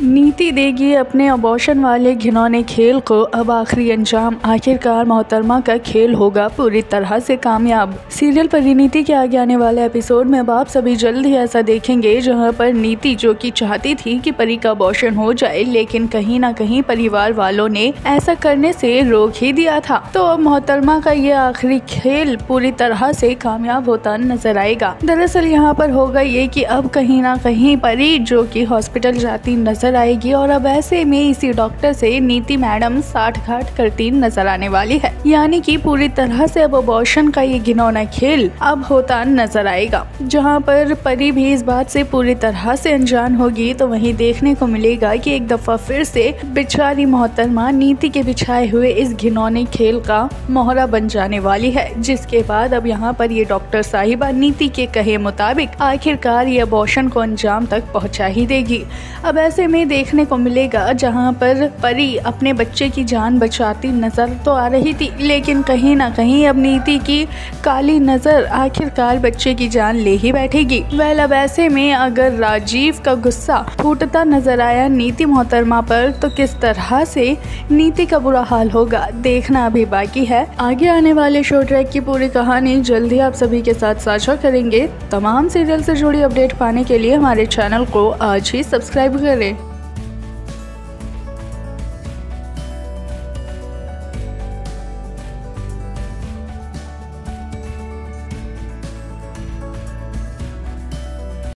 नीति देगी अपने अबॉर्शन वाले घिनौने खेल को। अब आखिरी अंजाम। आखिरकार मोहतरमा का खेल होगा पूरी तरह से कामयाब। सीरियल परिणीति के आगे आने वाले एपिसोड में अब आप सभी जल्द ही ऐसा देखेंगे, जहाँ पर नीति जो कि चाहती थी कि परी का अबॉर्शन हो जाए, लेकिन कहीं ना कहीं परिवार वालों ने ऐसा करने से रोक ही दिया था। तो अब मोहतरमा का ये आखिरी खेल पूरी तरह से कामयाब होता नज़र आएगा। दरअसल यहाँ पर होगा ये की अब कहीं ना कहीं परी, जो की हॉस्पिटल जाती नज़र नज़र आएगी और अब ऐसे में इसी डॉक्टर से नीति मैडम साठ घाट करती नज़र आने वाली है। यानी कि पूरी तरह से अब अबॉर्शन का ये घिनौना खेल अब होता नज़र आएगा। जहाँ पर परी भी इस बात से पूरी तरह से अनजान होगी तो वहीं देखने को मिलेगा कि एक दफ़ा फिर से बिचारी मोहतरमा नीति के बिछाए हुए इस घिनौने खेल का मोहरा बन जाने वाली है। जिसके बाद अब यहाँ पर ये डॉक्टर साहिबा नीति के कहे मुताबिक आखिरकार ये अबॉर्शन को अंजाम तक पहुँचा ही देगी। अब ऐसे में में देखने को मिलेगा जहाँ पर परी अपने बच्चे की जान बचाती नज़र तो आ रही थी, लेकिन कहीं ना कहीं अब नीति की काली नज़र आखिरकार बच्चे की जान ले ही बैठेगी। वह अब ऐसे में अगर राजीव का गुस्सा फूटता नज़र आया नीति मोहतरमा पर तो किस तरह से नीति का बुरा हाल होगा, देखना अभी बाकी है। आगे आने वाले शो ट्रैक की पूरी कहानी जल्दी आप सभी के साथ साझा करेंगे। तमाम सीरियल से जुड़ी अपडेट पाने के लिए हमारे चैनल को आज ही सब्सक्राइब करें।